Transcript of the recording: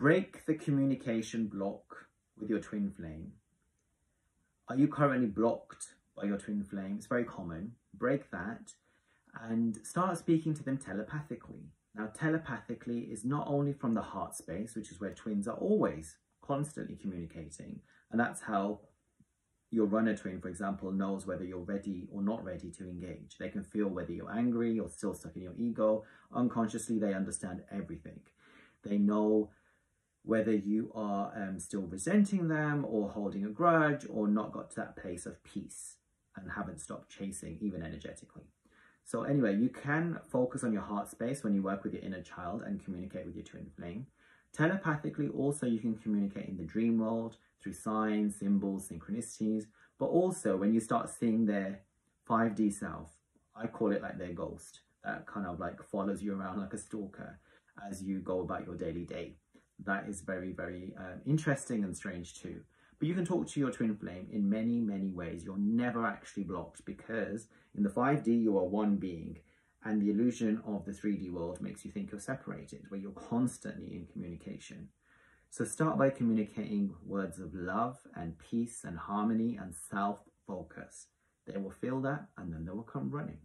break the communication block with your twin flame. Are you currently blocked by your twin flame? It's very common. Break that and start speaking to them telepathically. Now, telepathically is not only from the heart space, which is where twins are always constantly communicating, and that's how your runner twin, for example, knows whether you're ready or not ready to engage. They can feel whether you're angry or still stuck in your ego. Unconsciously, they understand everything. They know whether you are um, still resenting them or holding a grudge or not got to that place of peace and haven't stopped chasing, even energetically. So anyway, you can focus on your heart space when you work with your inner child and communicate with your twin flame. Telepathically, also you can communicate in the dream world through signs, symbols, synchronicities, but also when you start seeing their 5D self, I call it like their ghost, that kind of like follows you around like a stalker as you go about your daily day. That is very, very uh, interesting and strange too. But you can talk to your twin flame in many, many ways. You're never actually blocked because in the 5D, you are one being and the illusion of the 3D world makes you think you're separated, where you're constantly in communication. So start by communicating words of love and peace and harmony and self-focus. They will feel that and then they will come running.